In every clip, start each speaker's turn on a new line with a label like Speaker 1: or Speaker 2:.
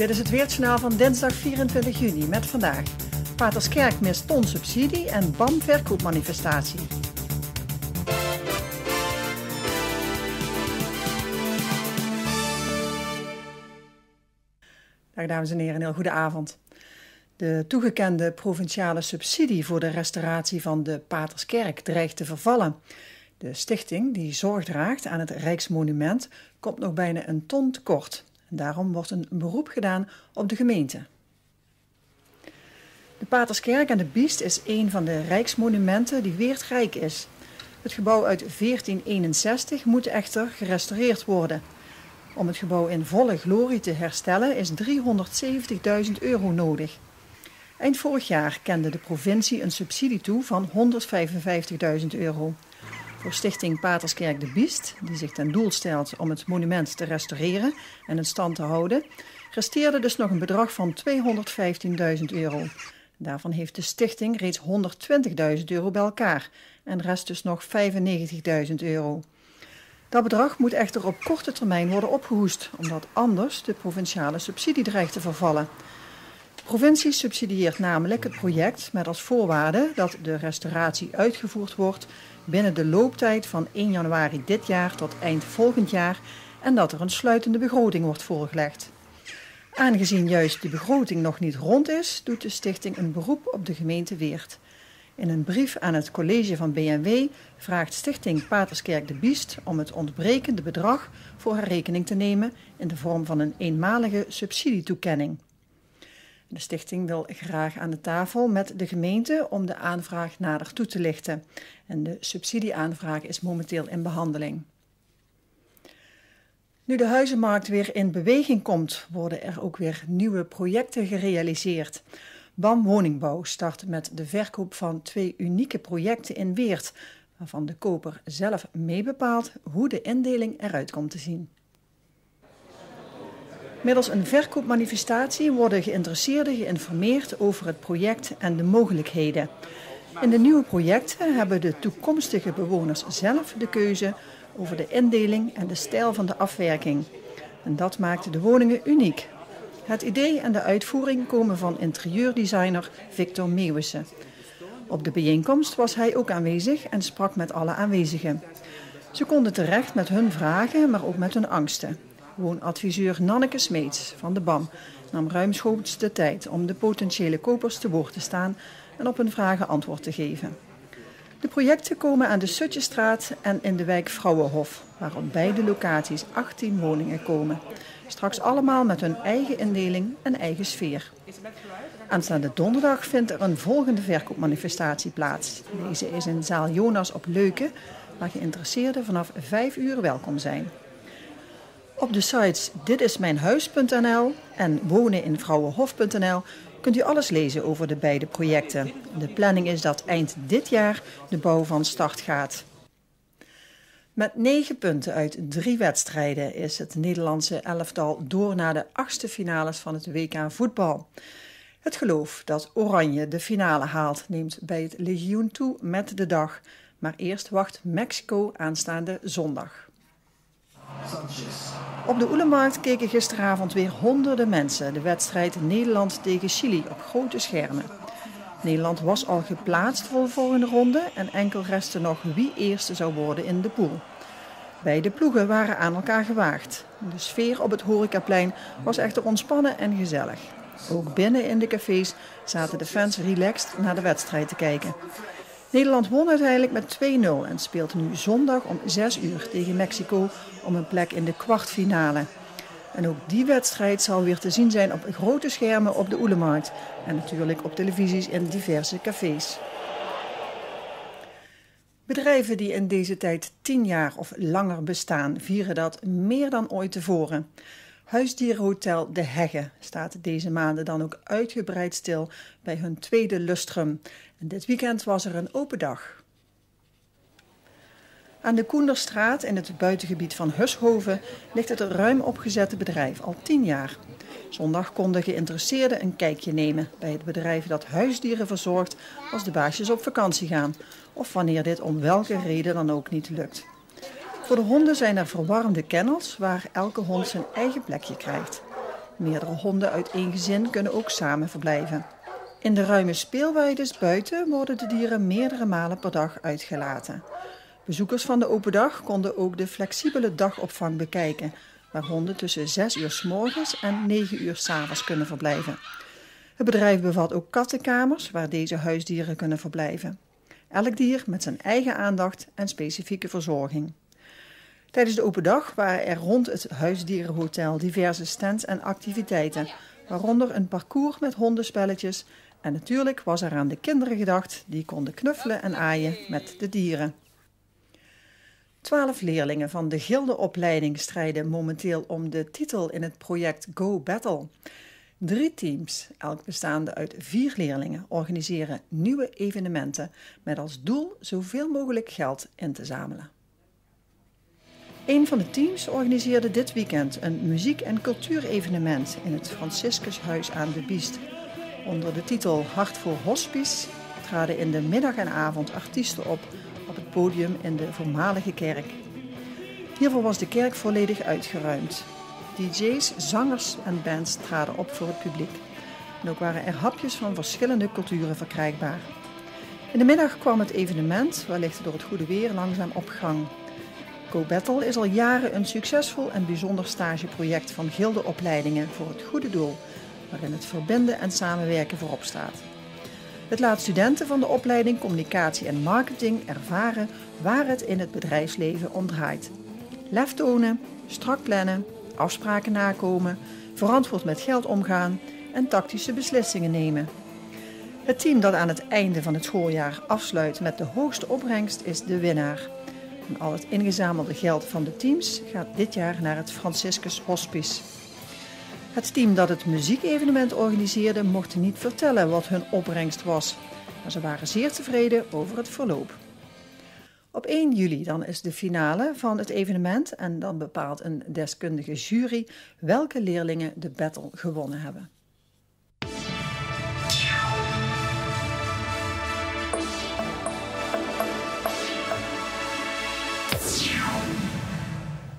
Speaker 1: Dit is het weertjournaal van dinsdag 24 juni met vandaag. Paterskerk mist ton subsidie en BAM verkoopmanifestatie. Dag dames en heren, een heel goede avond. De toegekende provinciale subsidie voor de restauratie van de Paterskerk dreigt te vervallen. De stichting die zorg draagt aan het Rijksmonument komt nog bijna een ton tekort. Daarom wordt een beroep gedaan op de gemeente. De Paterskerk en de Biest is een van de rijksmonumenten die weertrijk is. Het gebouw uit 1461 moet echter gerestaureerd worden. Om het gebouw in volle glorie te herstellen is 370.000 euro nodig. Eind vorig jaar kende de provincie een subsidie toe van 155.000 euro. Voor stichting Paterskerk de Biest, die zich ten doel stelt om het monument te restaureren en in stand te houden, resteerde dus nog een bedrag van 215.000 euro. Daarvan heeft de stichting reeds 120.000 euro bij elkaar en rest dus nog 95.000 euro. Dat bedrag moet echter op korte termijn worden opgehoest, omdat anders de provinciale subsidie dreigt te vervallen. De provincie subsidieert namelijk het project met als voorwaarde dat de restauratie uitgevoerd wordt binnen de looptijd van 1 januari dit jaar tot eind volgend jaar en dat er een sluitende begroting wordt voorgelegd. Aangezien juist de begroting nog niet rond is, doet de stichting een beroep op de gemeente Weert. In een brief aan het college van BNW vraagt Stichting Paterskerk de Biest om het ontbrekende bedrag voor haar rekening te nemen in de vorm van een eenmalige subsidietoekenning. De stichting wil graag aan de tafel met de gemeente om de aanvraag nader toe te lichten. En de subsidieaanvraag is momenteel in behandeling. Nu de huizenmarkt weer in beweging komt, worden er ook weer nieuwe projecten gerealiseerd. BAM Woningbouw start met de verkoop van twee unieke projecten in Weert, waarvan de koper zelf mee bepaalt hoe de indeling eruit komt te zien. Middels een verkoopmanifestatie worden geïnteresseerden geïnformeerd over het project en de mogelijkheden. In de nieuwe projecten hebben de toekomstige bewoners zelf de keuze over de indeling en de stijl van de afwerking. En dat maakt de woningen uniek. Het idee en de uitvoering komen van interieurdesigner Victor Meeuwissen. Op de bijeenkomst was hij ook aanwezig en sprak met alle aanwezigen. Ze konden terecht met hun vragen, maar ook met hun angsten. Woonadviseur Nanneke Smeets van de BAM nam ruimschoots de tijd om de potentiële kopers te woord te staan en op hun vragen antwoord te geven. De projecten komen aan de Sutjestraat en in de wijk Vrouwenhof, waar op beide locaties 18 woningen komen. Straks allemaal met hun eigen indeling en eigen sfeer. Aanstaande donderdag vindt er een volgende verkoopmanifestatie plaats. Deze is in zaal Jonas op Leuken, waar geïnteresseerden vanaf 5 uur welkom zijn. Op de sites ditismijnhuis.nl en woneninvrouwenhof.nl kunt u alles lezen over de beide projecten. De planning is dat eind dit jaar de bouw van start gaat. Met negen punten uit drie wedstrijden is het Nederlandse elftal door naar de achtste finales van het WK voetbal. Het geloof dat Oranje de finale haalt neemt bij het legioen toe met de dag. Maar eerst wacht Mexico aanstaande zondag. Op de Oelemarkt keken gisteravond weer honderden mensen de wedstrijd Nederland tegen Chili op grote schermen. Nederland was al geplaatst voor de volgende ronde en enkel restte nog wie eerste zou worden in de pool. Beide ploegen waren aan elkaar gewaagd. De sfeer op het horecaplein was echter ontspannen en gezellig. Ook binnen in de cafés zaten de fans relaxed naar de wedstrijd te kijken. Nederland won uiteindelijk met 2-0 en speelt nu zondag om 6 uur tegen Mexico om een plek in de kwartfinale. En ook die wedstrijd zal weer te zien zijn op grote schermen op de Oelemarkt en natuurlijk op televisies in diverse cafés. Bedrijven die in deze tijd tien jaar of langer bestaan, vieren dat meer dan ooit tevoren. Huisdierenhotel De Hegge staat deze maanden dan ook uitgebreid stil bij hun tweede lustrum. En dit weekend was er een open dag. Aan de Koenderstraat in het buitengebied van Hushoven ligt het ruim opgezette bedrijf al tien jaar. Zondag konden geïnteresseerden een kijkje nemen bij het bedrijf dat huisdieren verzorgt als de baasjes op vakantie gaan of wanneer dit om welke reden dan ook niet lukt. Voor de honden zijn er verwarmde kennels waar elke hond zijn eigen plekje krijgt. Meerdere honden uit één gezin kunnen ook samen verblijven. In de ruime speelweides buiten worden de dieren meerdere malen per dag uitgelaten. Bezoekers van de open dag konden ook de flexibele dagopvang bekijken, waar honden tussen 6 uur s morgens en 9 uur s avonds kunnen verblijven. Het bedrijf bevat ook kattenkamers waar deze huisdieren kunnen verblijven. Elk dier met zijn eigen aandacht en specifieke verzorging. Tijdens de open dag waren er rond het huisdierenhotel diverse stands en activiteiten, waaronder een parcours met hondenspelletjes en natuurlijk was er aan de kinderen gedacht die konden knuffelen en aaien met de dieren. Twaalf leerlingen van de gildeopleiding strijden momenteel om de titel in het project Go Battle. Drie teams, elk bestaande uit vier leerlingen, organiseren nieuwe evenementen met als doel zoveel mogelijk geld in te zamelen. Een van de teams organiseerde dit weekend een muziek- en cultuurevenement in het Franciscushuis aan de Biest. Onder de titel Hart voor Hospice traden in de middag en avond artiesten op op het podium in de voormalige kerk. Hiervoor was de kerk volledig uitgeruimd. DJ's, zangers en bands traden op voor het publiek. En ook waren er hapjes van verschillende culturen verkrijgbaar. In de middag kwam het evenement, wellicht door het goede weer, langzaam op gang. Go Battle is al jaren een succesvol en bijzonder stageproject van gildeopleidingen voor het goede doel, waarin het verbinden en samenwerken voorop staat. Het laat studenten van de opleiding Communicatie en Marketing ervaren waar het in het bedrijfsleven om draait. Lef tonen, strak plannen, afspraken nakomen, verantwoord met geld omgaan en tactische beslissingen nemen. Het team dat aan het einde van het schooljaar afsluit met de hoogste opbrengst is de winnaar. En al het ingezamelde geld van de teams gaat dit jaar naar het Franciscus Hospice. Het team dat het muziekevenement organiseerde mocht niet vertellen wat hun opbrengst was, maar ze waren zeer tevreden over het verloop. Op 1 juli dan is de finale van het evenement en dan bepaalt een deskundige jury welke leerlingen de battle gewonnen hebben.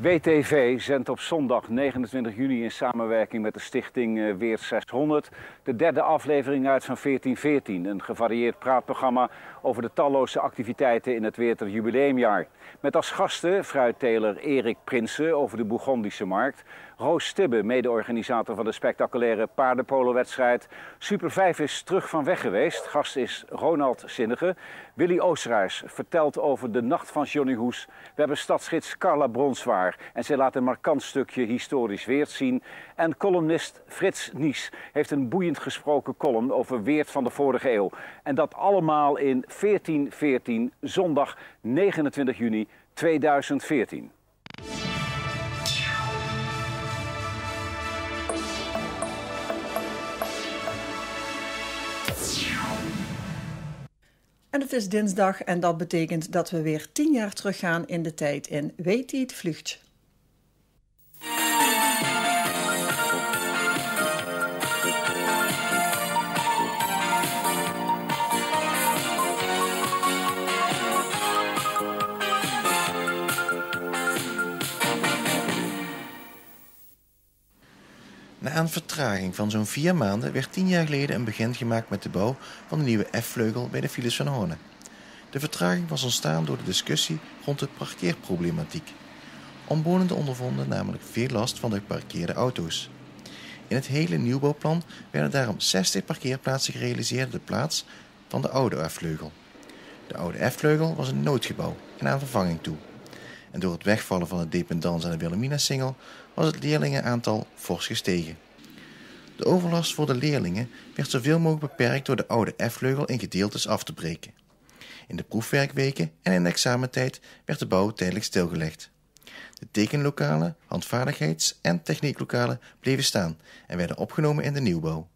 Speaker 2: WTV zendt op zondag 29 juni in samenwerking met de stichting eh, Weer 600 de derde aflevering uit van 1414. Een gevarieerd praatprogramma over de talloze activiteiten in het Weerter jubileumjaar. Met als gasten fruitteler Erik Prinsen over de Bourgondische markt. Roos Stibbe, mede-organisator van de spectaculaire paardenpolo-wedstrijd. Super 5 is terug van weg geweest. Gast is Ronald Zinnige. Willy Oosterhuis vertelt over de nacht van Johnny Hoes. We hebben stadsgids Carla Bronswaar en zij laat een markant stukje historisch Weert zien. En columnist Frits Nies heeft een boeiend gesproken column over Weert van de vorige eeuw. En dat allemaal in 1414, zondag 29 juni 2014.
Speaker 1: En het is dinsdag en dat betekent dat we weer tien jaar teruggaan in de tijd in Weet het vlucht.
Speaker 3: Na een vertraging van zo'n vier maanden werd tien jaar geleden een begin gemaakt met de bouw van de nieuwe F-vleugel bij de Files van Hoorn. De vertraging was ontstaan door de discussie rond de parkeerproblematiek. Omwonenden ondervonden namelijk veel last van de geparkeerde auto's. In het hele nieuwbouwplan werden daarom 60 parkeerplaatsen gerealiseerd op de plaats van de oude F-vleugel. De oude F-vleugel was een noodgebouw en aan vervanging toe. En door het wegvallen van de dependance aan de Wilhelmina-singel was het leerlingenaantal fors gestegen. De overlast voor de leerlingen werd zoveel mogelijk beperkt door de oude F-vleugel in gedeeltes af te breken. In de proefwerkweken en in de examentijd werd de bouw tijdelijk stilgelegd. De tekenlokalen, handvaardigheids- en technieklokalen bleven staan en werden opgenomen in de nieuwbouw.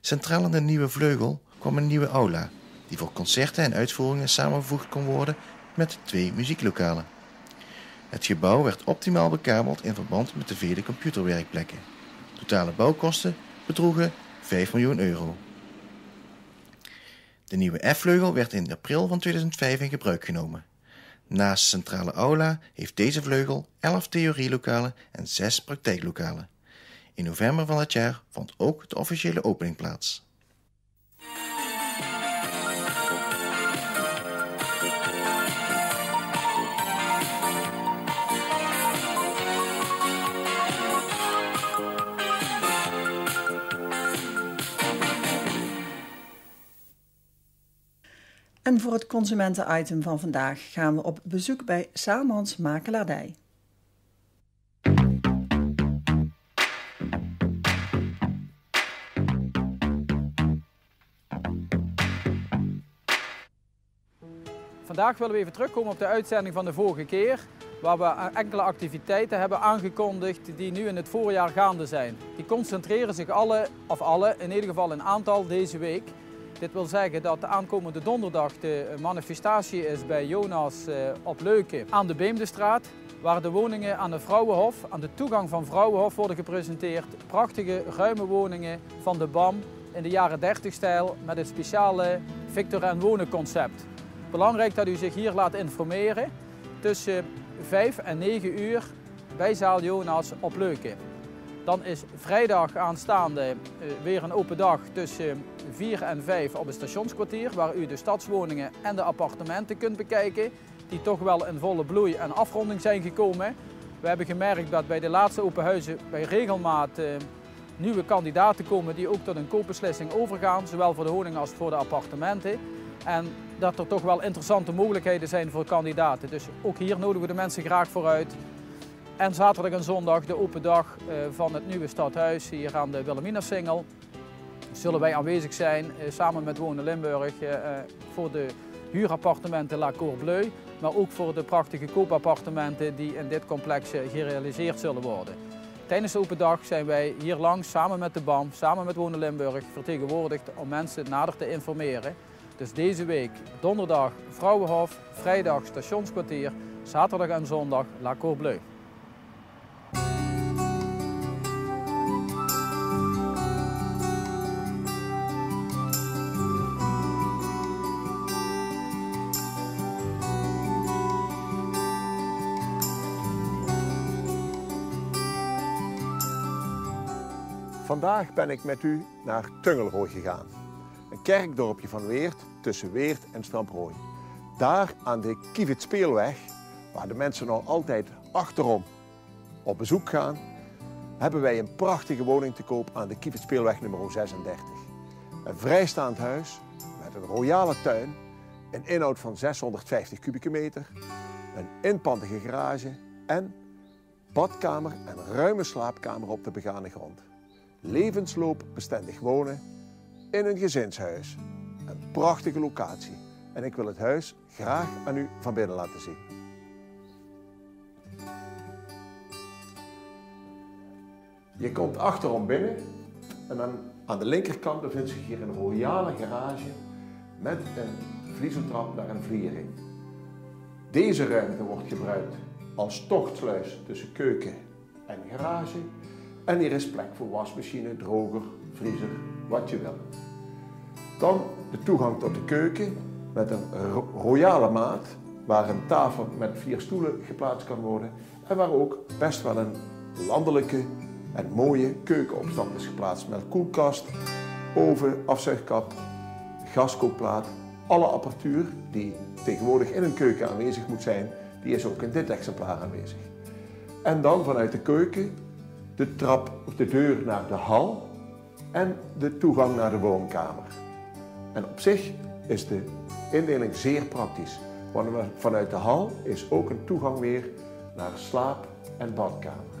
Speaker 3: Centraal aan de nieuwe vleugel kwam een nieuwe aula, die voor concerten en uitvoeringen samengevoegd kon worden met twee muzieklokalen. Het gebouw werd optimaal bekabeld in verband met de vele computerwerkplekken. Totale bouwkosten bedroegen 5 miljoen euro. De nieuwe F-vleugel werd in april van 2005 in gebruik genomen. Naast centrale aula heeft deze vleugel 11 theorielokalen en 6 praktijklokalen. In november van dat jaar vond ook de officiële opening plaats.
Speaker 1: En voor het consumentenitem van vandaag gaan we op bezoek bij Salmans Makelaardij.
Speaker 4: Vandaag willen we even terugkomen op de uitzending van de vorige keer, waar we enkele activiteiten hebben aangekondigd die nu in het voorjaar gaande zijn. Die concentreren zich alle, of alle, in ieder geval een aantal deze week. Dit wil zeggen dat de aankomende donderdag de manifestatie is bij Jonas eh, op Leuken aan de Beemdestraat. Waar de woningen aan de Vrouwenhof, aan de toegang van Vrouwenhof worden gepresenteerd. Prachtige ruime woningen van de BAM in de jaren 30 stijl met het speciale Victor en Wonen concept. Belangrijk dat u zich hier laat informeren tussen 5 en 9 uur bij zaal Jonas op Leuken. Dan is vrijdag aanstaande eh, weer een open dag tussen 4 en 5 op het stationskwartier, waar u de stadswoningen en de appartementen kunt bekijken, die toch wel in volle bloei en afronding zijn gekomen. We hebben gemerkt dat bij de laatste open huizen bij regelmaat eh, nieuwe kandidaten komen die ook tot een koopbeslissing overgaan, zowel voor de woningen als voor de appartementen. En dat er toch wel interessante mogelijkheden zijn voor kandidaten. Dus ook hier nodigen we de mensen graag vooruit. En zaterdag en zondag de open dag eh, van het nieuwe stadhuis hier aan de Wilhelmina-singel. Zullen wij aanwezig zijn eh, samen met Wonen Limburg eh, voor de huurappartementen La Cour Bleu. Maar ook voor de prachtige koopappartementen die in dit complex gerealiseerd zullen worden. Tijdens de open dag zijn wij hier langs samen met de BAM, samen met Wonen Limburg vertegenwoordigd om mensen nader te informeren. Dus deze week donderdag Vrouwenhof, vrijdag stationskwartier, zaterdag en zondag La Cour
Speaker 5: Vandaag ben ik met u naar Tungelrooy gegaan. Een kerkdorpje van Weert tussen Weert en Stramprooi. Daar aan de Kievit Speelweg, waar de mensen nog altijd achterom op bezoek gaan, hebben wij een prachtige woning te koop aan de Kievit Speelweg nummer 36. Een vrijstaand huis met een royale tuin, een inhoud van 650 kubieke meter, een inpandige garage en badkamer en ruime slaapkamer op de begane grond. Levensloopbestendig wonen in een gezinshuis. Een prachtige locatie. En ik wil het huis graag aan u van binnen laten zien. Je komt achterom binnen en dan aan de linkerkant bevindt zich hier een royale garage met een vliezentrap naar een vliering. Deze ruimte wordt gebruikt als tochtsluis tussen keuken en garage. En hier is plek voor wasmachine, droger, vriezer, wat je wil. Dan de toegang tot de keuken met een royale maat, waar een tafel met vier stoelen geplaatst kan worden en waar ook best wel een landelijke en mooie keukenopstand is geplaatst met koelkast, oven, afzuigkap, gaskookplaat. Alle apparatuur die tegenwoordig in een keuken aanwezig moet zijn, die is ook in dit exemplaar aanwezig. En dan vanuit de keuken de trap of de deur naar de hal en de toegang naar de woonkamer. En op zich is de indeling zeer praktisch, want vanuit de hal is ook een toegang weer naar slaap- en badkamer.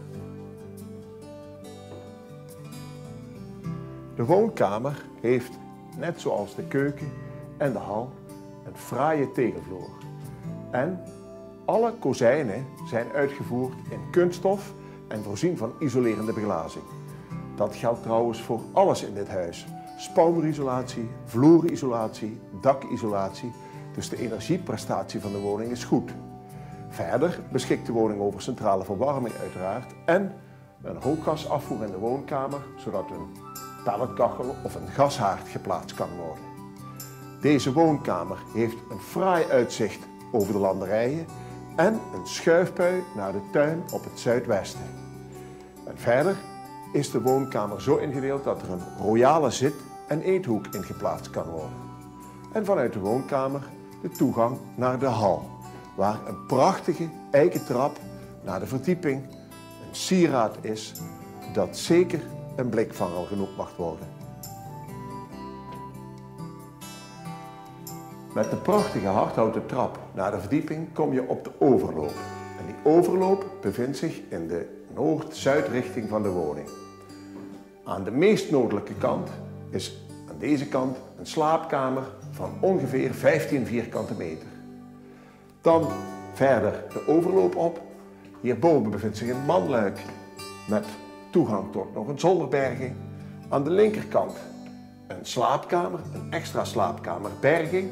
Speaker 5: De woonkamer heeft, net zoals de keuken en de hal, een fraaie tegelvloer. En alle kozijnen zijn uitgevoerd in kunststof en voorzien van isolerende beglazing. Dat geldt trouwens voor alles in dit huis. Spouwerisolatie, vloerisolatie, dakisolatie. Dus de energieprestatie van de woning is goed. Verder beschikt de woning over centrale verwarming uiteraard en een hooggasafvoer in de woonkamer, zodat een pelletkachel of een gashaard geplaatst kan worden. Deze woonkamer heeft een fraai uitzicht over de landerijen en een schuifpui naar de tuin op het zuidwesten. En verder is de woonkamer zo ingedeeld dat er een royale zit- en eethoek in geplaatst kan worden. En vanuit de woonkamer de toegang naar de hal, waar een prachtige eiken trap naar de verdieping een sieraad is dat zeker een blikvanger genoemd mag worden. Met de prachtige hardhouten trap naar de verdieping kom je op de overloop. En die overloop bevindt zich in de noord-zuidrichting van de woning. Aan de meest noordelijke kant is aan deze kant een slaapkamer van ongeveer 15 vierkante meter. Dan verder de overloop op. Hierboven bevindt zich een manluik met toegang tot nog een zolderberging. Aan de linkerkant een slaapkamer, een extra slaapkamerberging.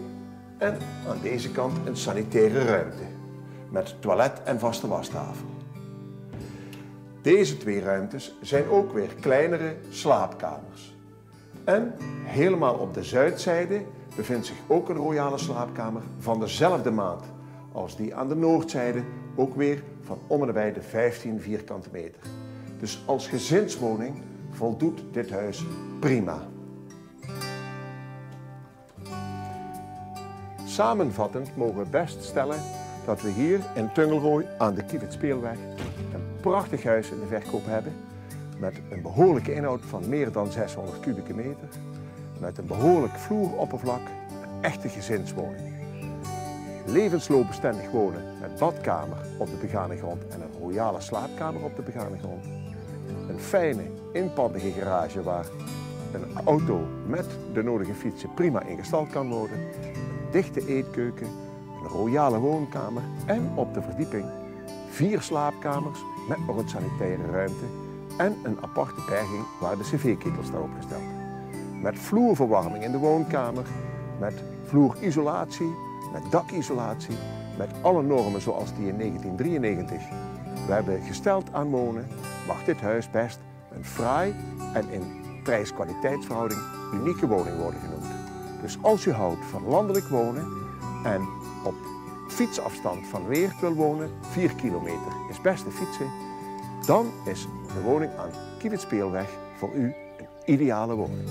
Speaker 5: En aan deze kant een sanitaire ruimte met toilet en vaste wastafel. Deze twee ruimtes zijn ook weer kleinere slaapkamers. En helemaal op de zuidzijde bevindt zich ook een royale slaapkamer van dezelfde maat als die aan de noordzijde, ook weer van om en de 15 vierkante meter. Dus als gezinswoning voldoet dit huis prima. Samenvattend mogen we best stellen dat we hier in Tungelrooy aan de Kievitspeelweg een prachtig huis in de verkoop hebben. Met een behoorlijke inhoud van meer dan 600 kubieke meter. Met een behoorlijk vloeroppervlak. Een echte gezinswoning. Levensloopbestendig wonen met badkamer op de begane grond en een royale slaapkamer op de begane grond. Een fijne, inpandige garage waar een auto met de nodige fietsen prima ingestald kan worden. Dichte eetkeuken, een royale woonkamer en op de verdieping vier slaapkamers met nog een sanitaire ruimte en een aparte berging waar de cv-ketel staat opgesteld. Met vloerverwarming in de woonkamer, met vloerisolatie, met dakisolatie, met alle normen zoals die in 1993 we hebben gesteld aan wonen, mag dit huis best een fraai en in prijs-kwaliteitsverhouding unieke woning worden genoemd. Dus als u houdt van landelijk wonen en op fietsafstand van Weert wil wonen, 4 kilometer is best te fietsen, dan is de woning aan Kievitspeelweg voor u een ideale woning.